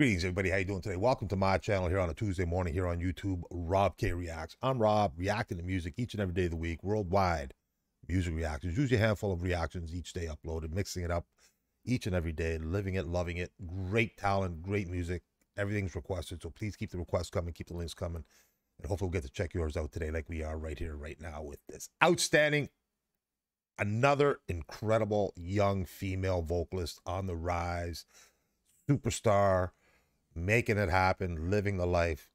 Greetings, everybody. How you doing today? Welcome to my channel here on a Tuesday morning here on YouTube, Rob K Reacts. I'm Rob, reacting to music each and every day of the week, worldwide music reactions. Usually a handful of reactions each day uploaded, mixing it up each and every day, living it, loving it. Great talent, great music. Everything's requested, so please keep the requests coming, keep the links coming, and hopefully we'll get to check yours out today like we are right here, right now with this outstanding, another incredible young female vocalist on the rise, superstar making it happen, living the life,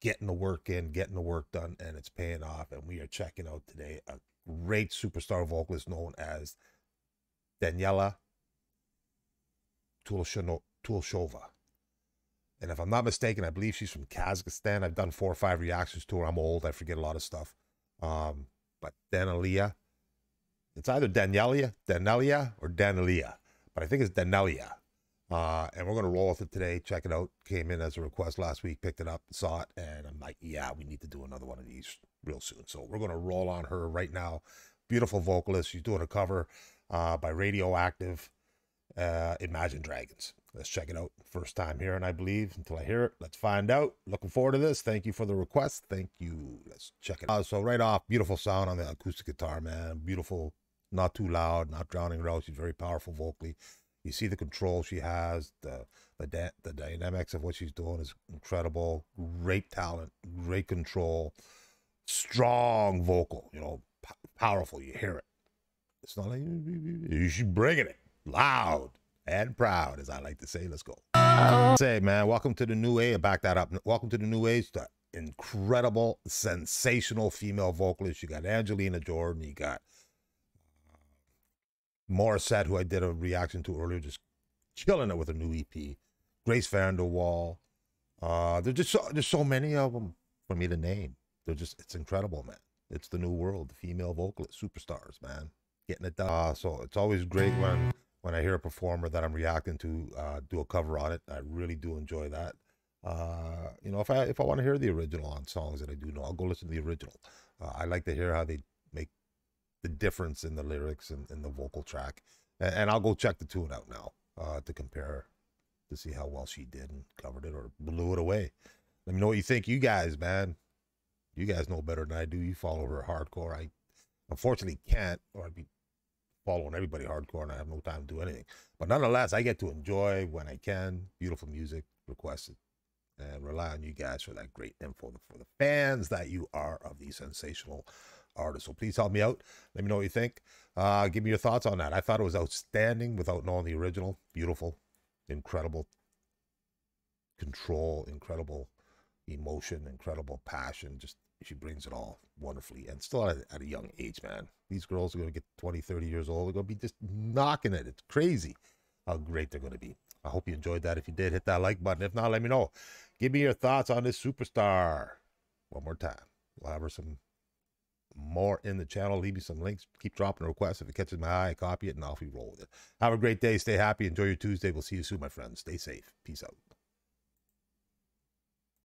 getting the work in, getting the work done, and it's paying off. And we are checking out today a great superstar vocalist known as Daniela Tuleshova. And if I'm not mistaken, I believe she's from Kazakhstan. I've done four or five reactions to her. I'm old. I forget a lot of stuff. Um, but Danelia, it's either Danelia, Danelia, or Danelia. But I think it's Danelia. Uh, and we're going to roll with it today. Check it out. Came in as a request last week, picked it up, saw it, and I'm like, yeah, we need to do another one of these real soon. So we're going to roll on her right now. Beautiful vocalist. She's doing a cover uh, by Radioactive, uh, Imagine Dragons. Let's check it out. First time here, and I believe until I hear it, let's find out. Looking forward to this. Thank you for the request. Thank you. Let's check it out. so right off, beautiful sound on the acoustic guitar, man. Beautiful, not too loud, not drowning her out. She's very powerful vocally. You see the control she has, the the the dynamics of what she's doing is incredible. Great talent, great control, strong vocal. You know, powerful. You hear it. It's not like she's bringing it loud and proud, as I like to say. Let's go. Say, man, welcome to the new age. Back that up. Welcome to the new age. The incredible, sensational female vocalist. You got Angelina Jordan. You got Morissette, who I did a reaction to earlier, just killing it with a new EP. Grace VanderWaal. Uh, there's just so, there's so many of them for me to name. They're just it's incredible, man. It's the new world, the female vocalist superstars, man, getting it done. Uh, so it's always great when when I hear a performer that I'm reacting to uh, do a cover on it. I really do enjoy that. Uh, you know, if I if I want to hear the original on songs that I do know, I'll go listen to the original. Uh, I like to hear how they the difference in the lyrics and, in the vocal track. And, and, I'll go check the tune out now uh, to compare to see how well she did and covered it or blew it away. Let me know what you think. You guys, man, you guys know better than I do. You follow her hardcore. I unfortunately can't, or I'd be following everybody hardcore and I have no time to do anything. But nonetheless, I get to enjoy when I can. Beautiful music requested and rely on you guys for that great info for the fans that you are of these sensational artist. So please help me out. Let me know what you think. Uh, give me your thoughts on that. I thought it was outstanding without knowing the original. Beautiful, incredible control, incredible emotion, incredible passion. Just she brings it all wonderfully and still at, at a young age, man. These girls are going to get 20, 30 years old. They're going to be just knocking it. It's crazy how great they're going to be. I hope you enjoyed that. If you did, hit that like button. If not, let me know. Give me your thoughts on this superstar. One more time. We'll have her some more in the channel. Leave me some links. Keep dropping requests. If it catches my eye, I copy it and off we roll with it. Have a great day. Stay happy. Enjoy your Tuesday. We'll see you soon, my friends. Stay safe. Peace out.